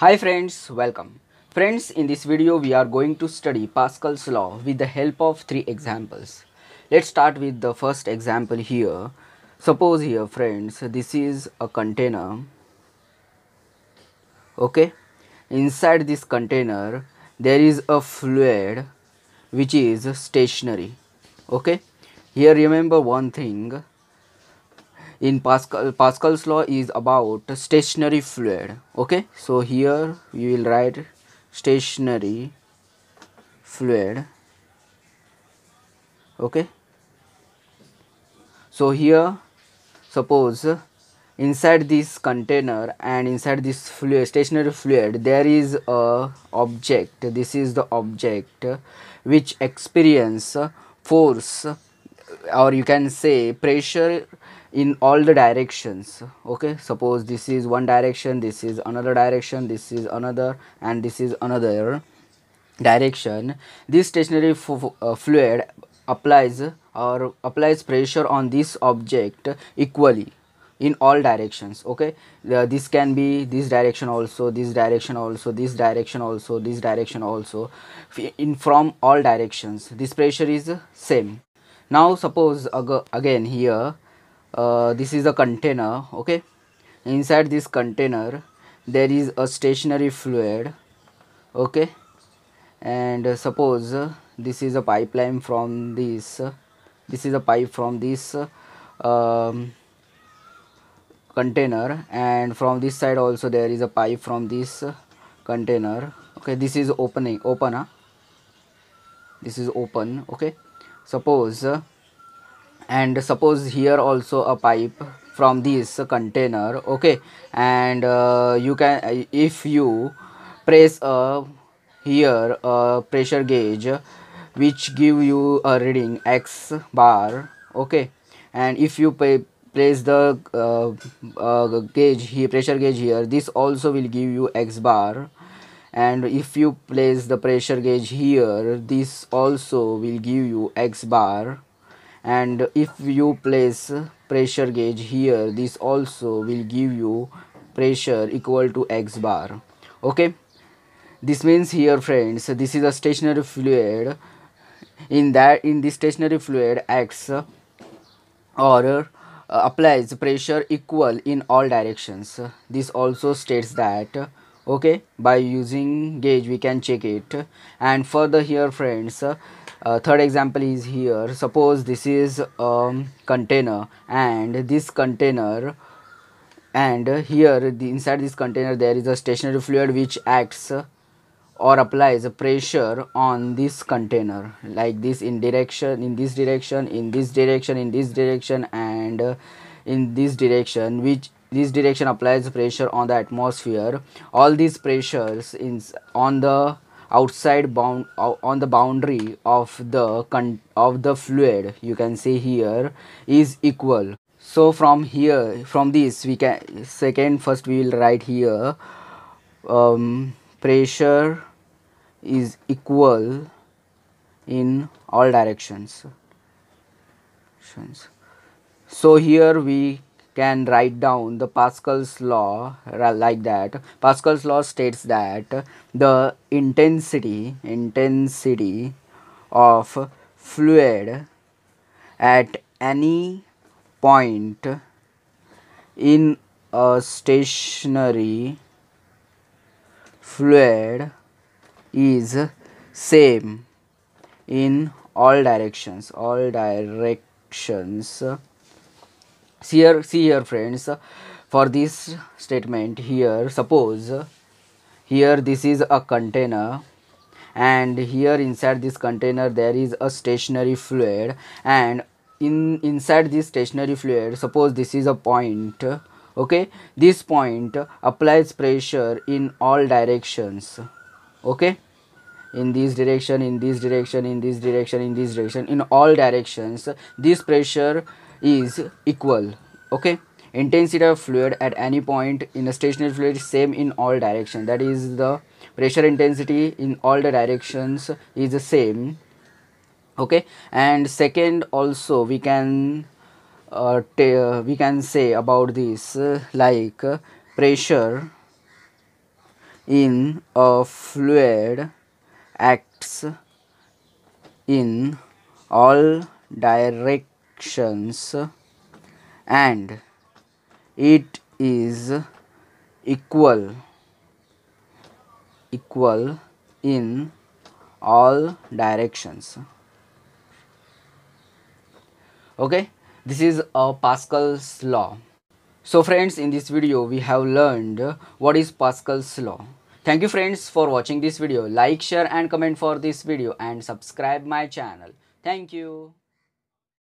Hi friends, welcome. Friends, in this video we are going to study Pascal's law with the help of three examples. Let's start with the first example here. Suppose here friends, this is a container. Okay. Inside this container there is a fluid which is stationary. Okay. Here remember one thing in Pascal Pascal's law is about stationary fluid okay? So here we will write stationary fluid okay? So here suppose inside this container and inside this fluid stationary fluid there is a object. This is the object which experience force or you can say pressure in all the directions okay? Suppose this is one direction this is another direction this is another and this is another direction. This stationary uh, fluid applies or applies pressure on this object equally in all directions okay? Uh, this can be this direction also this direction also this direction also this direction also in from all directions. This pressure is same. Now suppose again here uh, this is a container okay? Inside this container there is a stationary fluid okay? And uh, suppose uh, this is a pipeline from this this is a pipe from this um, container and from this side also there is a pipe from this container okay? This is opening open huh? this is open okay? Suppose and suppose here also a pipe from this container okay? And uh, you can if you press a here a pressure gauge which give you a reading x bar okay? And if you pay, place the uh, uh, gauge here pressure gauge here this also will give you x bar. And if you place the pressure gauge here this also will give you x bar and if you place pressure gauge here this also will give you pressure equal to x bar. Okay? This means here friends this is a stationary fluid. In that in this stationary fluid x or uh, applies pressure equal in all directions. This also states that okay? By using gauge we can check it. And further here friends uh, third example is here. Suppose this is a container and this container and here the, inside this container there is a stationary fluid which acts or applies a pressure on this container. Like this in direction in this direction in this direction in this direction and in this direction which this direction applies pressure on the atmosphere. All these pressures in on the outside bound on the boundary of the of the fluid you can see here is equal. So from here from this we can second first we will write here um, pressure is equal in all directions. So here we can write down the Pascal's law like that. Pascal's law states that the intensity intensity of fluid at any point in a stationary fluid is same in all directions all directions see here see here friends. For this statement here suppose here this is a container and here inside this container there is a stationary fluid and in inside this stationary fluid suppose this is a point okay? This point applies pressure in all directions okay? In this direction in this direction in this direction in this direction in all directions this pressure is equal okay? Intensity of fluid at any point in a stationary fluid is same in all directions. That is the pressure intensity in all the directions is the same okay? And second also we can uh, we can say about this uh, like uh, pressure in a fluid acts in all directions and it is equal equal in all directions. Okay this is a pascal's law. So friends in this video we have learned what is pascal's law. Thank you friends for watching this video. Like share and comment for this video and subscribe my channel. Thank you